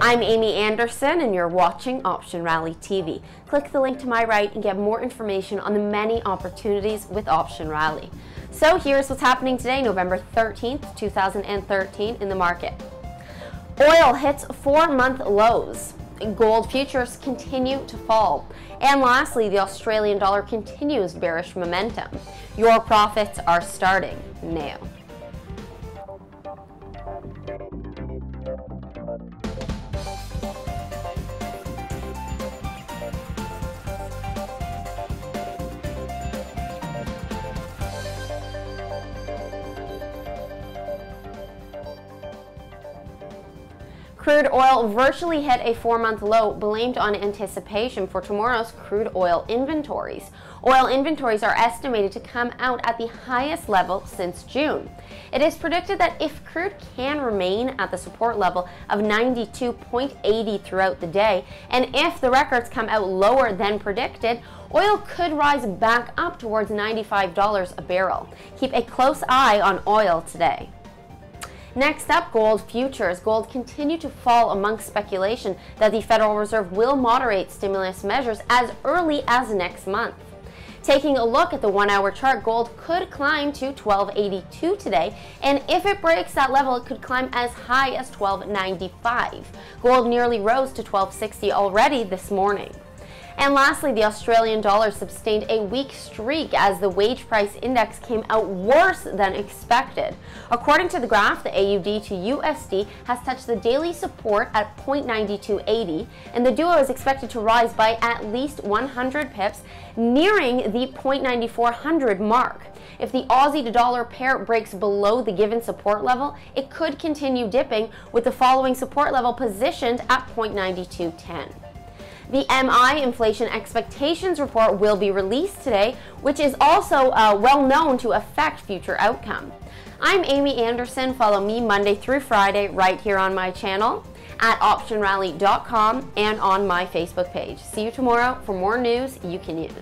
I'm Amy Anderson and you're watching OptionRally TV. Click the link to my right and get more information on the many opportunities with OptionRally. So here's what's happening today, November 13th, 2013 in the market. Oil hits four-month lows. Gold futures continue to fall. And lastly, the Australian dollar continues bearish momentum. Your profits are starting now. Crude oil virtually hit a four month low, blamed on anticipation for tomorrow's crude oil inventories. Oil inventories are estimated to come out at the highest level since June. It is predicted that if crude can remain at the support level of 92.80 throughout the day, and if the records come out lower than predicted, oil could rise back up towards $95 a barrel. Keep a close eye on oil today. Next up, gold futures. Gold continued to fall amongst speculation that the Federal Reserve will moderate stimulus measures as early as next month. Taking a look at the one hour chart, gold could climb to 1282 today, and if it breaks that level, it could climb as high as 1295. Gold nearly rose to 1260 already this morning. And lastly, the Australian dollar sustained a weak streak as the wage price index came out worse than expected. According to the graph, the AUD to USD has touched the daily support at 0.9280, and the duo is expected to rise by at least 100 pips, nearing the 0.9400 mark. If the Aussie to dollar pair breaks below the given support level, it could continue dipping with the following support level positioned at 0.9210. The MI inflation expectations report will be released today, which is also uh, well known to affect future outcome. I'm Amy Anderson. Follow me Monday through Friday right here on my channel at optionrally.com and on my Facebook page. See you tomorrow for more news you can use.